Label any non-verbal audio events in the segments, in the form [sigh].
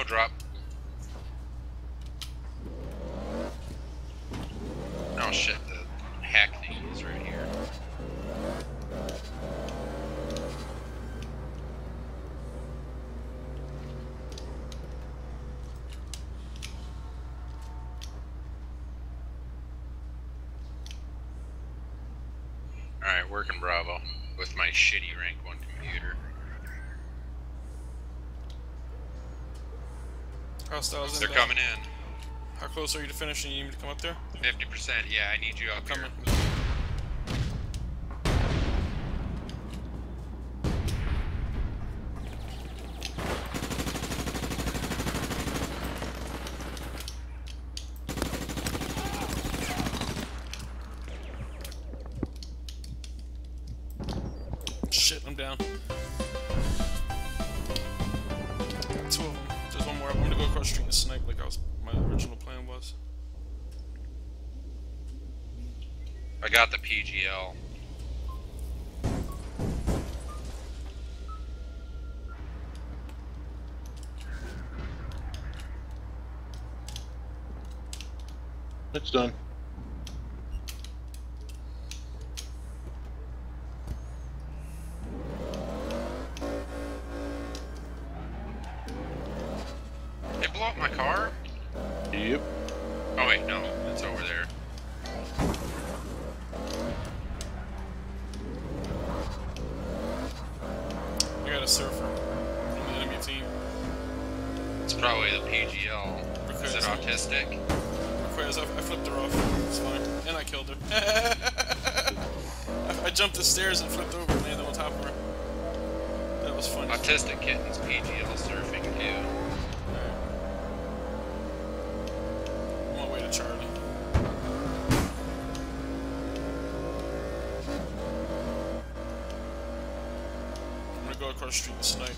No drop. Oh shit, the hack thing is right here. Alright, working Bravo with my shitty rank 1 computer. They're inbound. coming in. How close are you to finishing? You need me to come up there? 50%, yeah, I need you up here. Coming. My original plan was. I got the PGL. It's done. Across the street and snipe.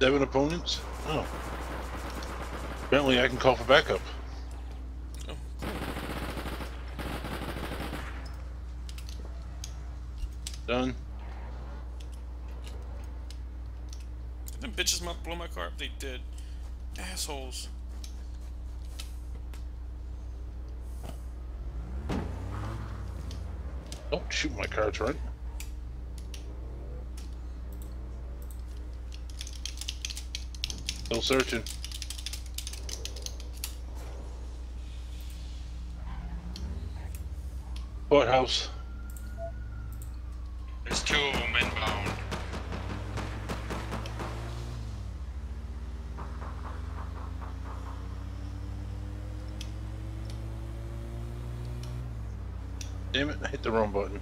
Seven opponents? Oh. Apparently I can call for backup. Oh, Done. Did them bitches might blow my car up? They did. Assholes. Don't shoot my cards, right? Still searching. Courthouse. There's two of them inbound. Damn it, I hit the wrong button.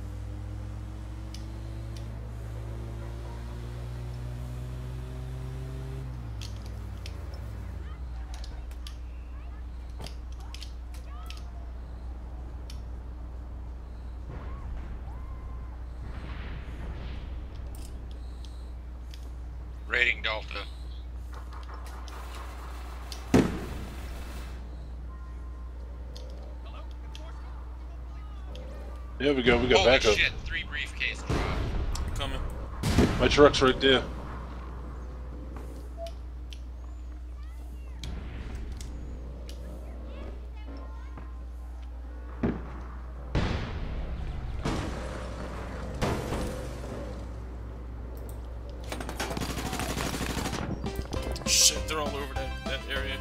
Rating Delta. There we go, we got Holy backup. shit, three briefcase drop. I'm coming. My truck's right there. Shit, they're all over that, that area.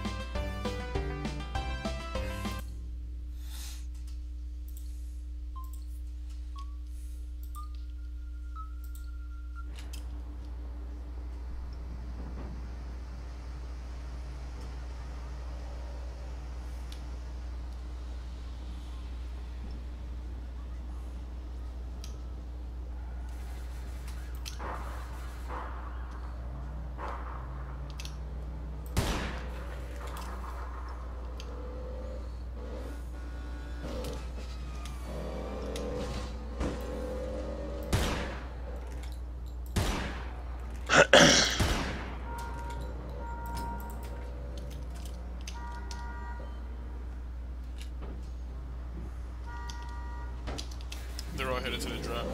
The drop.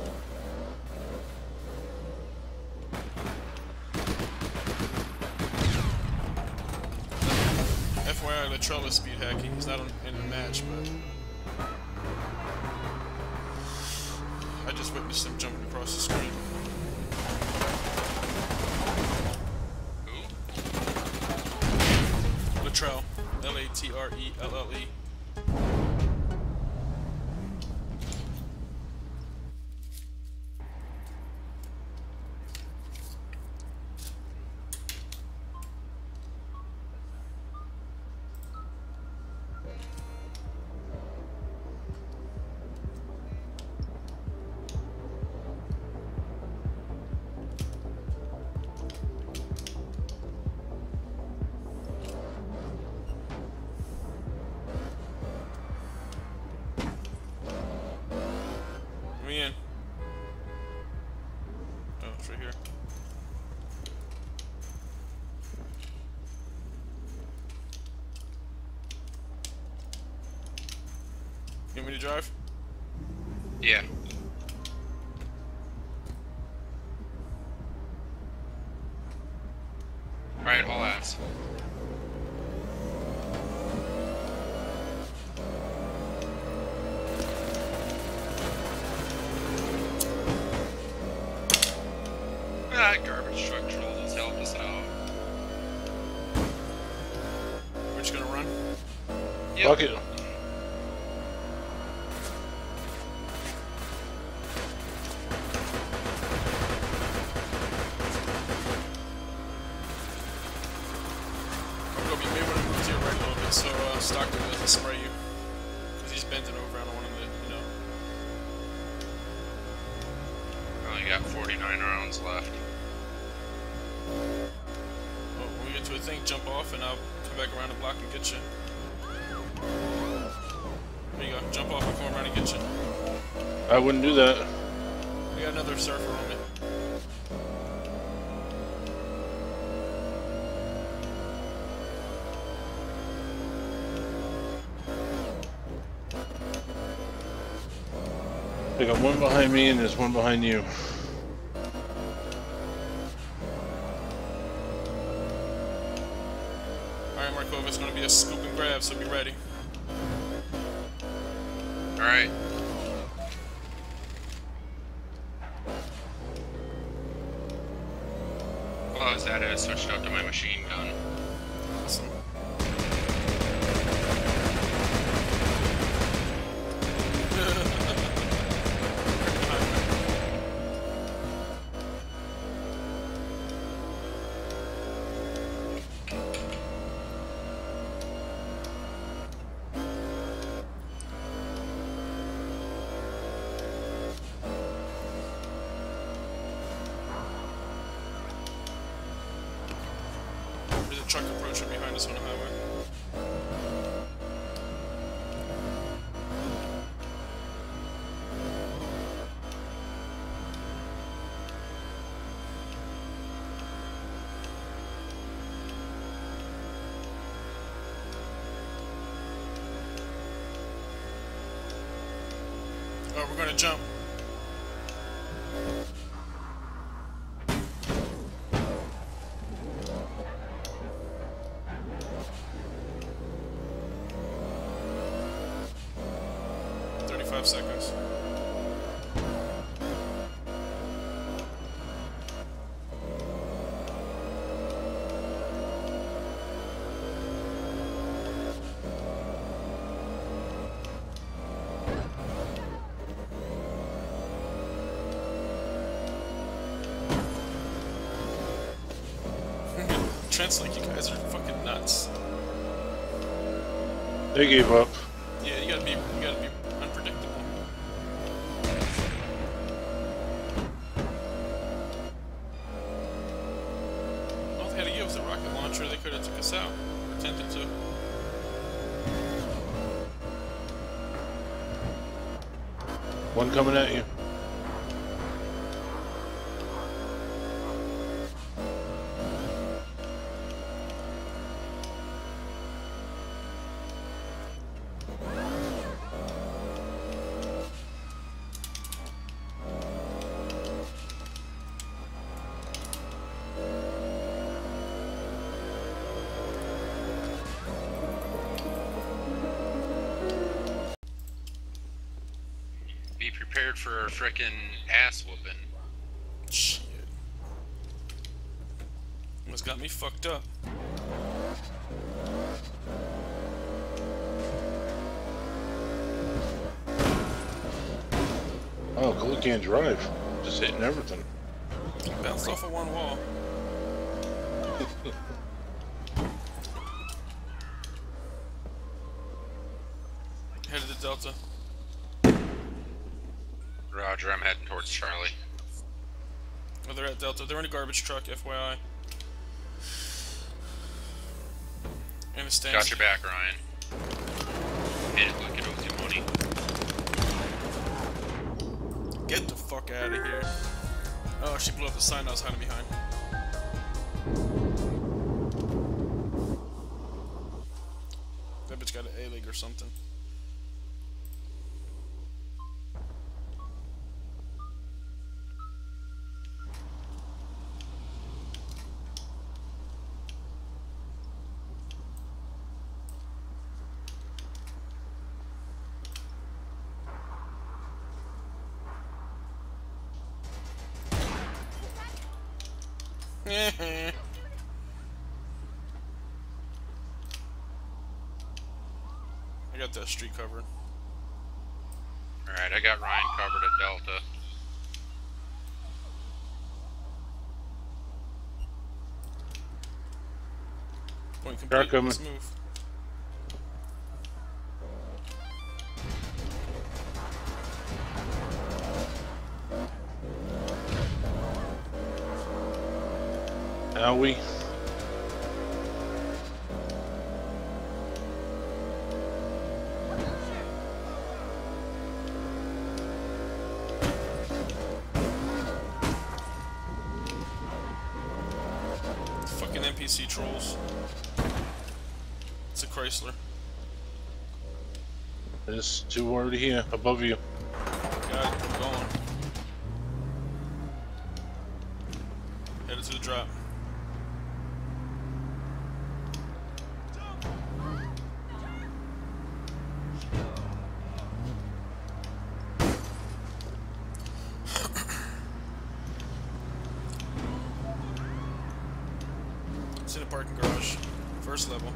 FYI, speed hacking. He's not in the match, but I just witnessed him jumping across the screen. Who? Latrell, L-A-T-R-E-L-L-E. You want me to drive? Yeah. Alright, all ass. That ah, garbage truck troll has helped us out. We're just gonna run. Yep. Fuck it. I'll come back around the block and get you. There you go, jump off, I'll come around and get you. I wouldn't do that. We got another surfer on me. They got one behind me and there's one behind you. A scoop and grab, so be ready. Truck approaching behind us on the highway. Trent's like, you guys are fucking nuts. They gave up. Yeah, you gotta be, you gotta be unpredictable. All they had to give was a rocket launcher. They could have took us out. Or attempted to. One coming at you. Prepared for a frickin' ass whooping. Shit. Almost got me fucked up. Oh, Cool can't drive. Just hitting everything. Bounced off of one wall. [laughs] Headed to Delta. Roger, I'm heading towards Charlie. Oh, they're at Delta. They're in a garbage truck, FYI. And a stand. Got your back, Ryan. Hit it like you money. Get the fuck out of here. Oh, she blew up the sign I was hiding behind. That bitch got an A-League or something. [laughs] I got that street covered. Alright, I got Ryan covered at Delta. Point complete. Let's move. There's two already here above you. Got it. Going. Headed to the drop. It's in a parking garage. First level.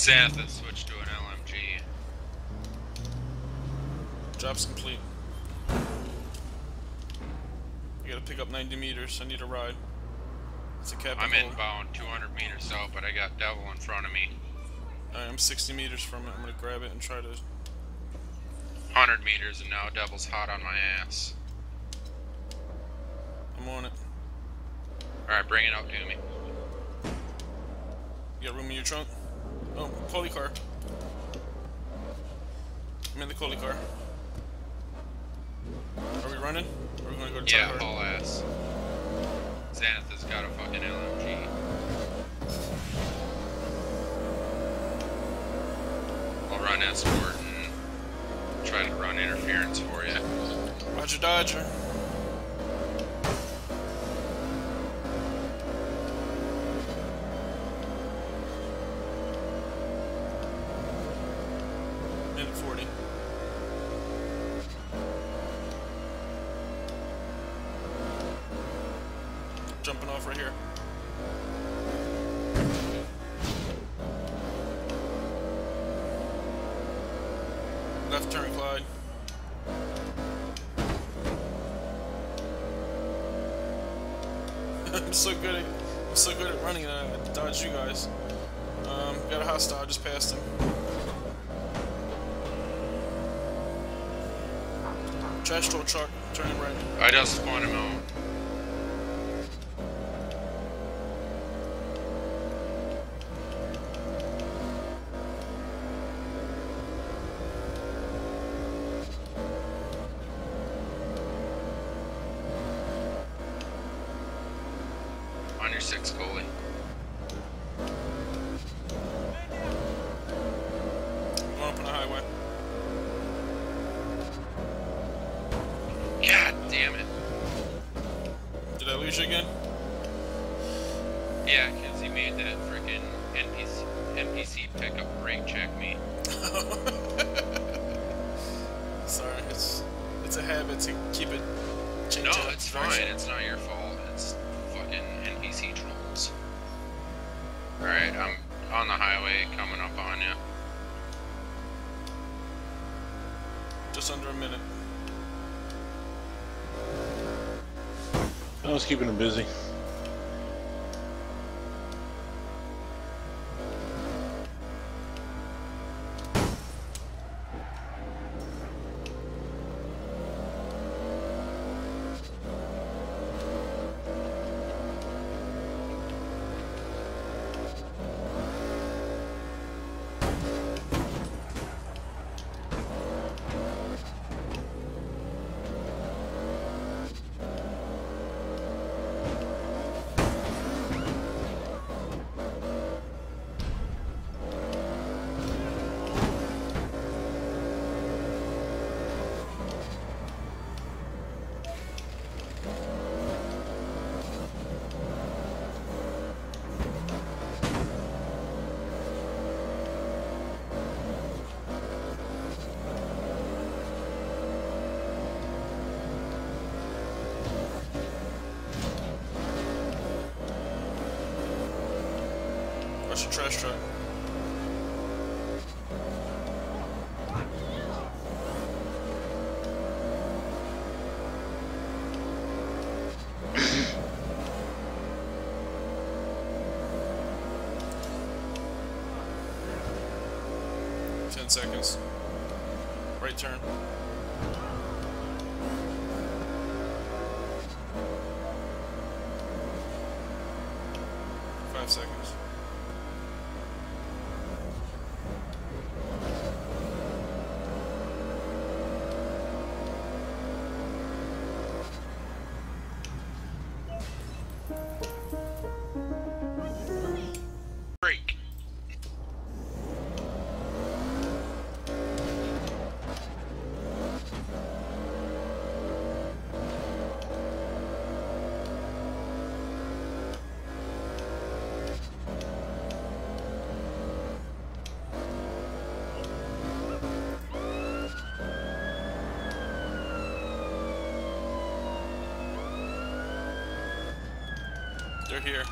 Xanth has switched to an LMG. Drop's complete. You gotta pick up 90 meters. I need a ride. It's a cap. I'm inbound 200 meters south, but I got Devil in front of me. I'm 60 meters from it. I'm gonna grab it and try to. 100 meters, and now Devil's hot on my ass. I'm on it. Alright, bring it up to me. You got room in your trunk? Oh, Coley car. I'm in the Coley car. Are we running? Or are we gonna go to Yeah, haul ass. Xanath has got a fucking LMG. I'll run escort and try to run interference for you. Roger Dodger. I just spun him out. Keeping him busy. Trash [coughs] truck. Ten seconds. Right turn. They're here.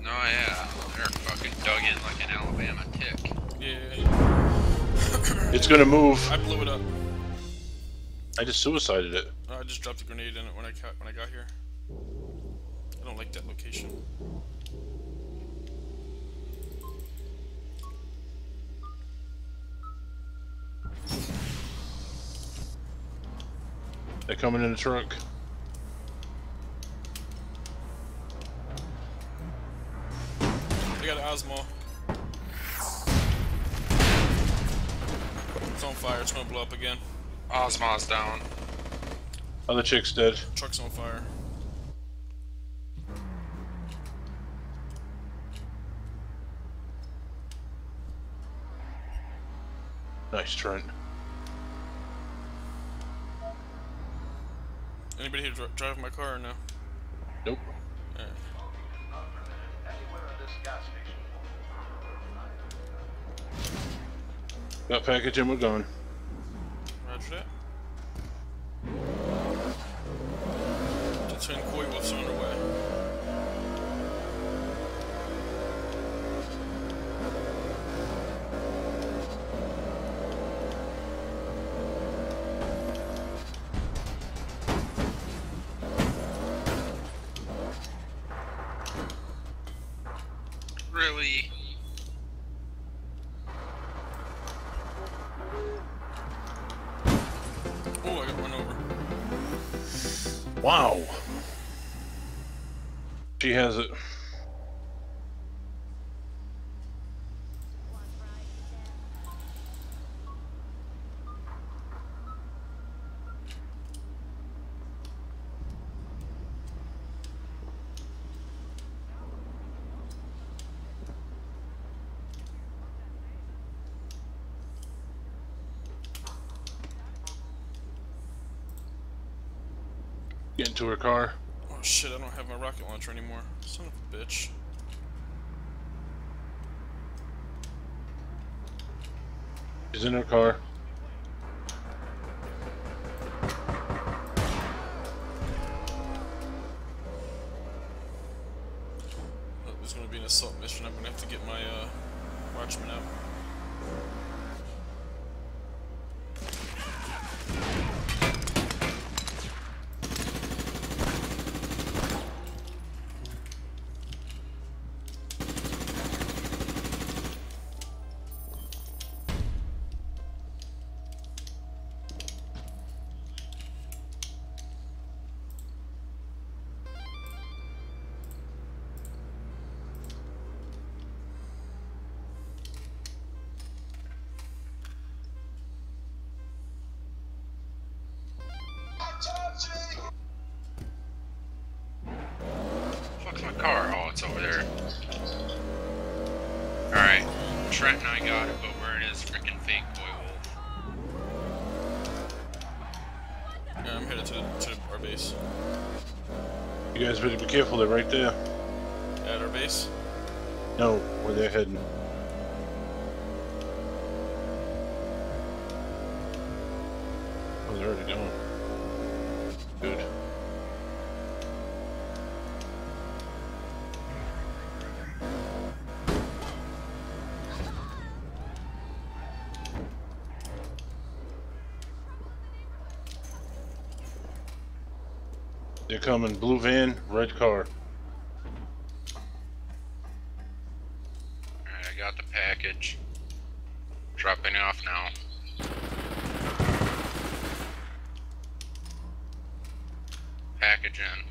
No, yeah, uh, they're fucking dug in like an Alabama tick. Yeah. It's gonna move. I blew it up. I just suicided it. I just dropped a grenade in it when I when I got here. I don't like that location. They're coming in the truck. They got Osmo. It's on fire. It's gonna blow up again. Osmos down. Other chick's dead. Truck's on fire. Nice, Trent. Anybody here dri- driving my car or no? Nope. Alright. Got package and we're going. Get into her car. Oh shit, I don't have my rocket launcher anymore. Son of a bitch. She's in her car. Fuck's my car? Oh, it's over there. Alright. Trent and I got it, but where it is freaking fake boy wolf. Yeah, I'm headed to, to our base. You guys better be careful. They're right there. At our base. No, where they're heading. Oh, they're already going. Coming. Blue van, red car. Alright, I got the package. Dropping off now. Package in.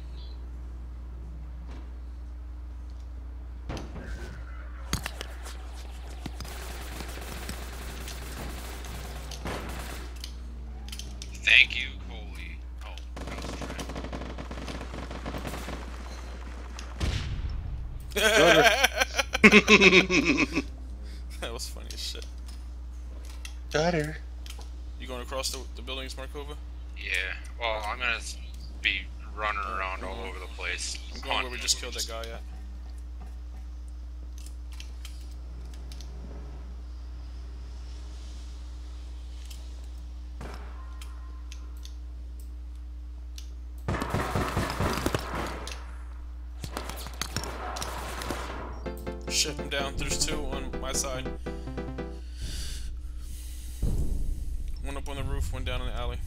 Thank you, Coley. Oh, that was Trent. [laughs] that was funny as shit. Got her. You going across the, the buildings, Markova? Yeah, well, I'm gonna be running around all over the place. I'm going where we just killed that guy at. Up on the roof, one down in the alley.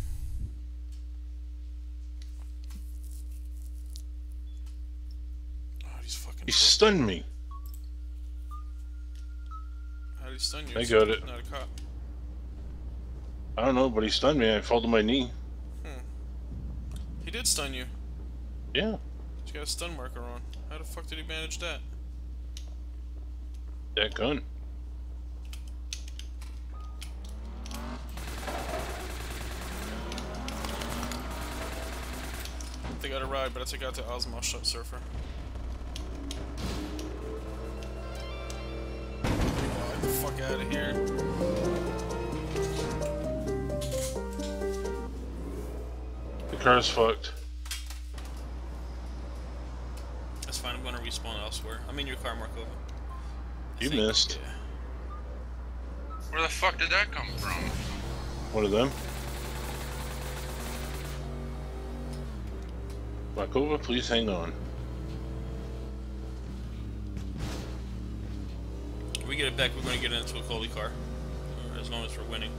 Oh, fucking. He stunned me. How did he stun you? I got it. Not a cop. I don't know, but he stunned me. I fell to my knee. Hmm. He did stun you. Yeah, He's got a stun marker on. How the fuck did he manage that? that gun. They got a ride, but I took out the Osmo Shut Surfer. Get the fuck out of here. The car's fucked. That's fine, I'm gonna respawn elsewhere. I'm in your car, Markova. I You think- missed. Yeah. Where the fuck did that come from? One of them. Markova, please hang on. We get it back, we're gonna get into a Coley car. As long as we're winning.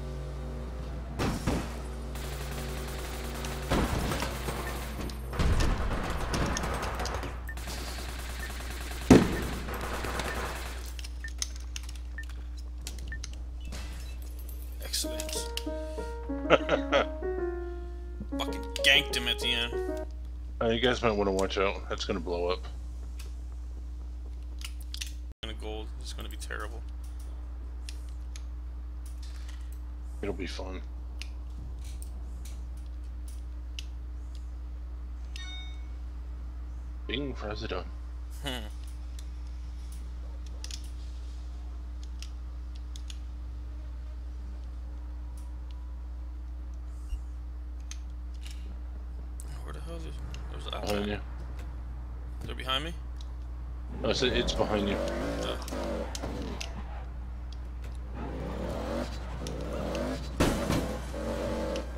You guys might want to watch out. That's gonna blow up. And gold. It's gonna be terrible. It'll be fun. Being president. Hmm. Where the hell is it? There's a Behind you. They're behind me? Oh, it's, it's behind you. Oh.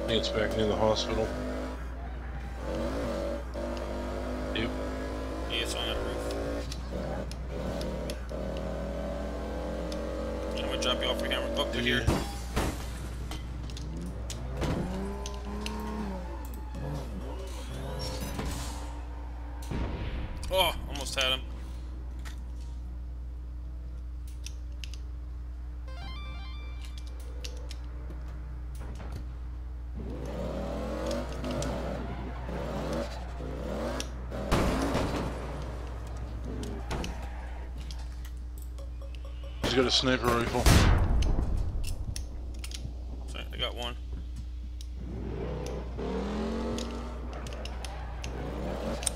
think it's back near the hospital. Yep. Yeah, it's on that roof. I'm gonna drop you off your hammer. Oh, they're here. A sniper rifle. Sorry, I got one.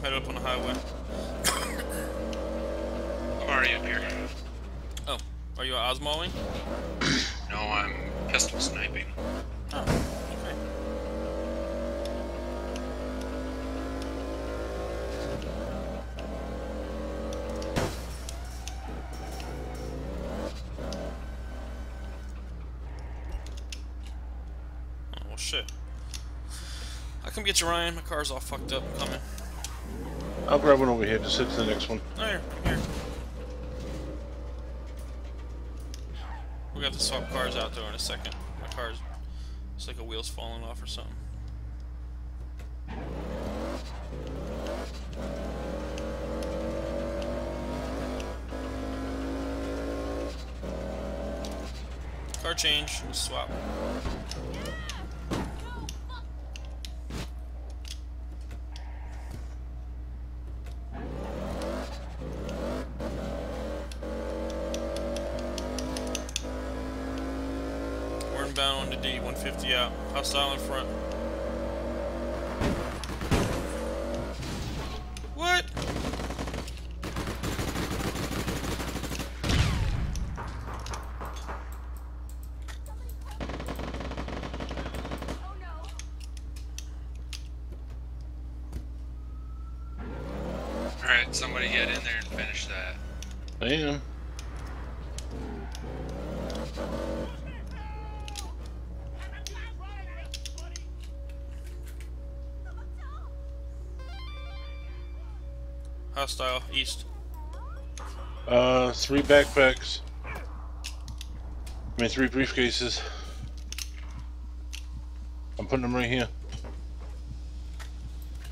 Head up on the highway. I'm already up here. Oh, are you Osmoing? No, I'm pistol sniping. Oh, I come get you, Ryan. My car's all fucked up. I'm coming. I'll grab one over here. Just hit to the next one. Oh, here, here. We got to swap cars out though in a second. My car's it's like a wheel's falling off or something. Car change, swap. Inbound on the D, 150 out. Hostile in front. Hostile, east. Uh, three backpacks. I mean, three briefcases. I'm putting them right here.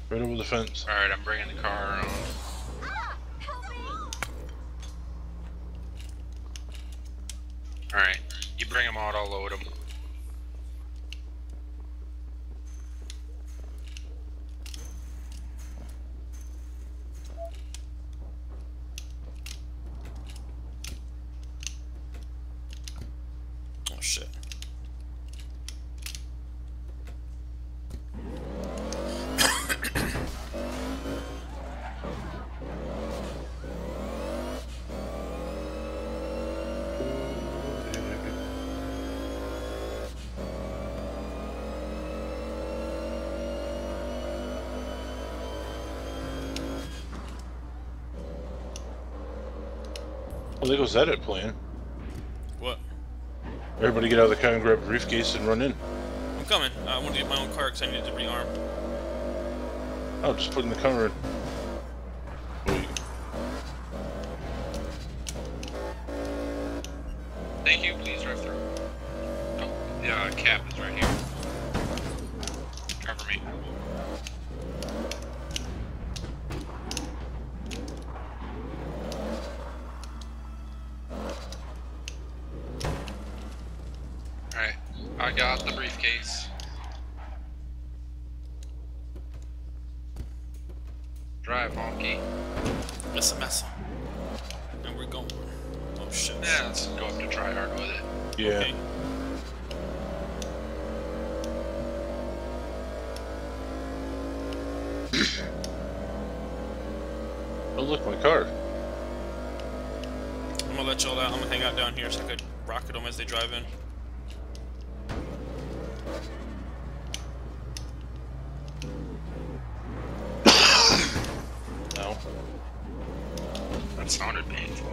Right over the fence. Alright, I'm bringing the car around. Alright, you bring them out, I'll load them. Oh shit. Well, there goes at plan. Everybody get out of the car and grab a briefcase and run in. I'm coming. Uh, I want to get my own car because I need to be rearm. Oh, just put in the car in. I got the briefcase. Drive, honky. Mess a mess. And we're going. Oh shit. Yeah, let's go up to try hard with it. Yeah. Okay. [clears throat] Oh, look, my car. I'm gonna let y'all out. I'm gonna hang out down here so I could rocket them as they drive in. No. That sounded painful.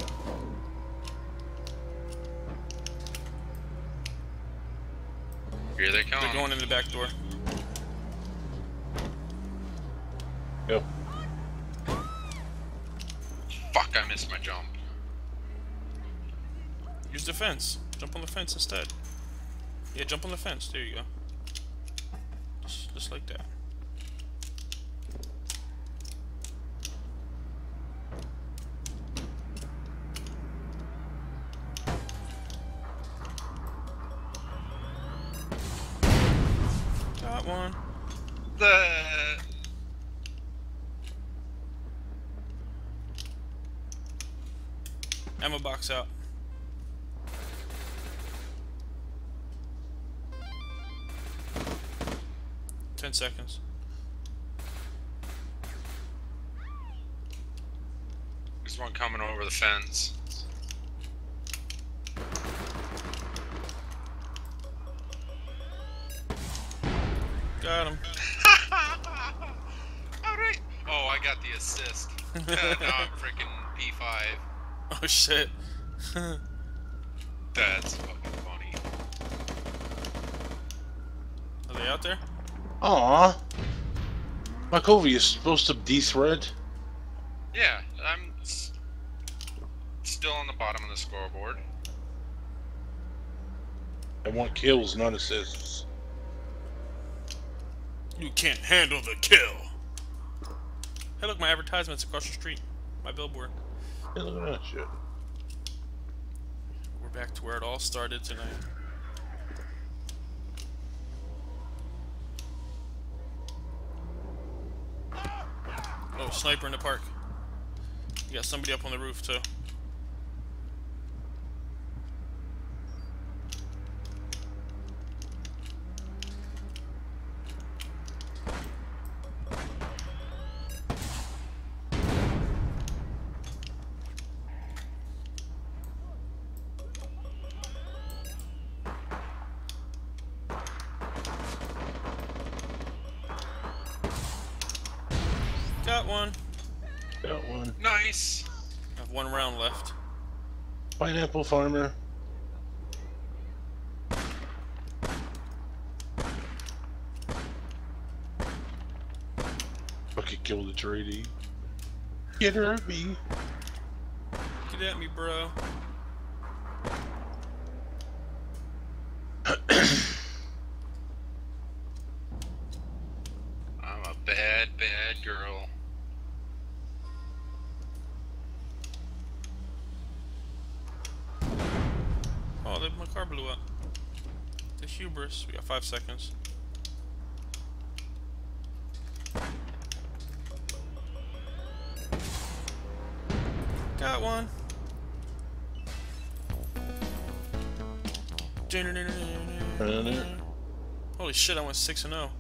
Here they come. They're going in the back door. Go. Fuck, I missed my jump. Use the fence. Jump on the fence instead. Yeah, jump on the fence. There you go. Just, just like that. Seconds. there's one coming over the fence. Got him. [laughs] Alright. Oh, I got the assist. [laughs] [laughs] now I'm freaking P5. Oh shit. That's fucking funny. Are they out there? Aw. Markova is supposed to de-thread. Yeah, I'm still on the bottom of the scoreboard. I want kills, not assists. You can't handle the kill. Hey, look, my advertisement's across the street. My billboard. Hey, look at that shit. We're back to where it all started tonight. Sniper in the park. You got somebody up on the roof, too. One. Got one. Nice. I have one round left. Pineapple farmer. Fucking kill the tradie. Get her at me. Get at me, bro. I'm a bad, bad girl. Oh, the, my car blew up. The hubris. We got five seconds. Got one. Holy shit, I went 6 and oh. 0.